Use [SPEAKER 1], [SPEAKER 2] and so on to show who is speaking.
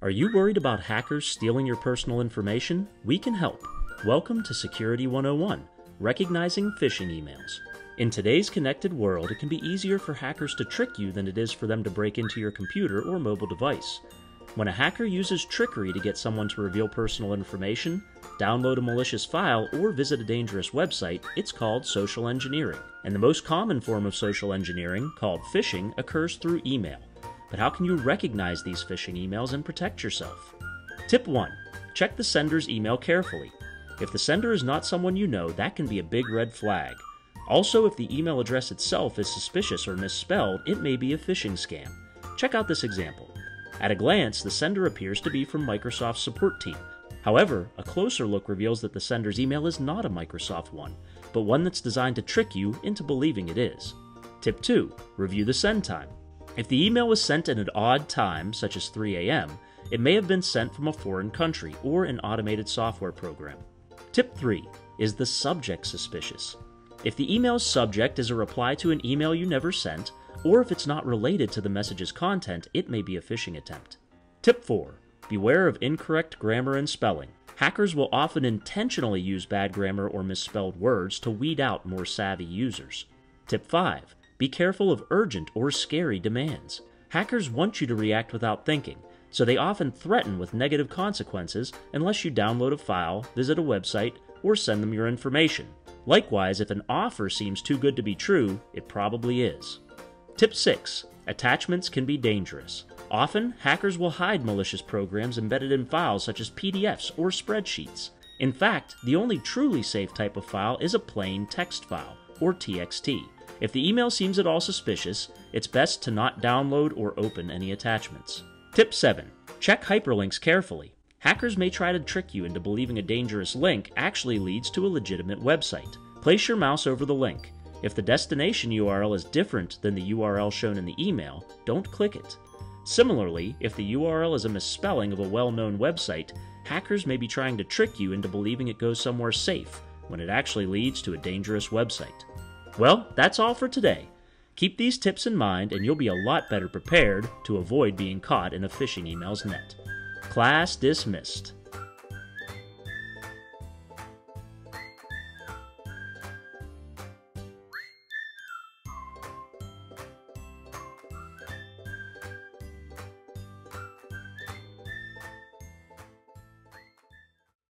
[SPEAKER 1] Are you worried about hackers stealing your personal information? We can help. Welcome to Security 101 Recognizing Phishing Emails. In today's connected world, it can be easier for hackers to trick you than it is for them to break into your computer or mobile device. When a hacker uses trickery to get someone to reveal personal information, download a malicious file, or visit a dangerous website, it's called social engineering. And the most common form of social engineering, called phishing, occurs through email. But how can you recognize these phishing emails and protect yourself? Tip 1 Check the sender's email carefully. If the sender is not someone you know, that can be a big red flag. Also, if the email address itself is suspicious or misspelled, it may be a phishing scam. Check out this example. At a glance, the sender appears to be from Microsoft's support team. However, a closer look reveals that the sender's email is not a Microsoft one, but one that's designed to trick you into believing it is. Tip 2 Review the send time. If the email was sent at an odd time, such as 3 a.m., it may have been sent from a foreign country or an automated software program. Tip 3 Is the subject suspicious? If the email's subject is a reply to an email you never sent, or if it's not related to the message's content, it may be a phishing attempt. Tip 4 Beware of incorrect grammar and spelling. Hackers will often intentionally use bad grammar or misspelled words to weed out more savvy users. Tip 5 be careful of urgent or scary demands. Hackers want you to react without thinking, so they often threaten with negative consequences unless you download a file, visit a website, or send them your information. Likewise, if an offer seems too good to be true, it probably is. Tip 6 Attachments can be dangerous. Often, hackers will hide malicious programs embedded in files such as PDFs or spreadsheets. In fact, the only truly safe type of file is a plain text file, or TXT. If the email seems at all suspicious, it's best to not download or open any attachments. Tip 7. Check hyperlinks carefully. Hackers may try to trick you into believing a dangerous link actually leads to a legitimate website. Place your mouse over the link. If the destination URL is different than the URL shown in the email, don't click it. Similarly, if the URL is a misspelling of a well known website, hackers may be trying to trick you into believing it goes somewhere safe when it actually leads to a dangerous website. Well, that's all for today. Keep these tips in mind and you'll be a lot better prepared to avoid being caught in a phishing email's net. Class dismissed.